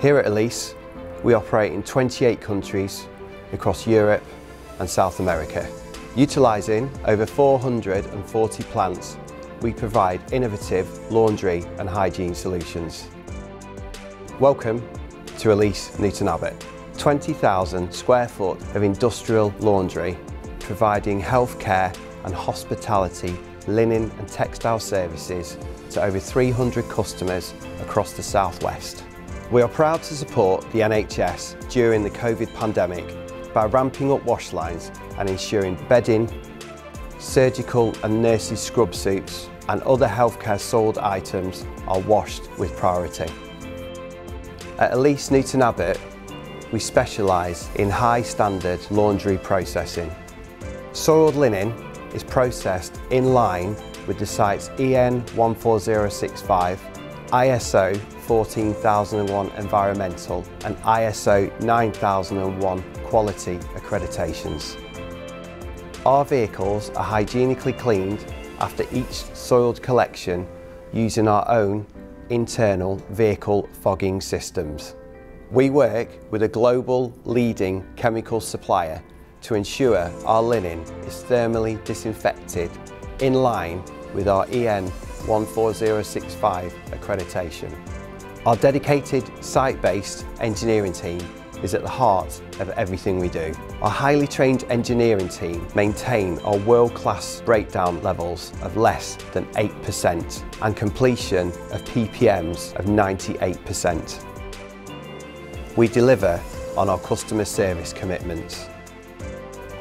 Here at Elis, we operate in 28 countries across Europe and South America. Utilising over 440 plants, we provide innovative laundry and hygiene solutions. Welcome to Elis Newton Abbot. 20,000 square foot of industrial laundry, providing healthcare and hospitality, linen and textile services to over 300 customers across the Southwest. We are proud to support the NHS during the COVID pandemic by ramping up wash lines and ensuring bedding, surgical and nurses scrub suits and other healthcare sold items are washed with priority. At Elis Newton Abbot, we specialise in high standard laundry processing. Soiled linen is processed in line with the site's EN 14065, ISO 14001 environmental and ISO 9001 quality accreditations. Our vehicles are hygienically cleaned after each soiled collection using our own internal vehicle fogging systems. We work with a global leading chemical supplier to ensure our linen is thermally disinfected in line with our EN 14065 accreditation. Our dedicated site-based engineering team is at the heart of everything we do. Our highly trained engineering team maintain our world-class breakdown levels of less than 8% and completion of PPMs of 98%. We deliver on our customer service commitments.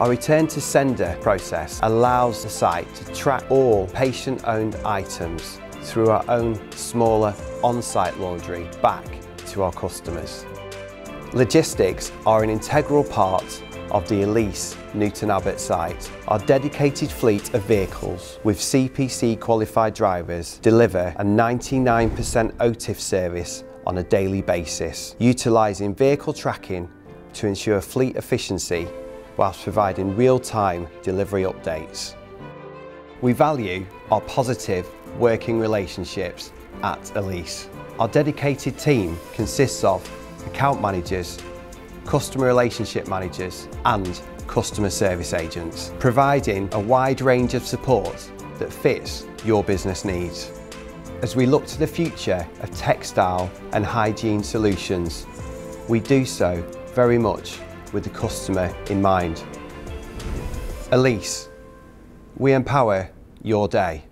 Our return to sender process allows the site to track all patient-owned items through our own smaller on-site laundry back to our customers. Logistics are an integral part of the Elis Newton Abbot site. Our dedicated fleet of vehicles with CPC qualified drivers deliver a 99% OTIF service on a daily basis, utilising vehicle tracking to ensure fleet efficiency whilst providing real-time delivery updates. We value our positive working relationships at Elis. Our dedicated team consists of account managers, customer relationship managers and customer service agents, providing a wide range of support that fits your business needs. As we look to the future of textile and hygiene solutions, we do so very much with the customer in mind. Elis, we empower your day.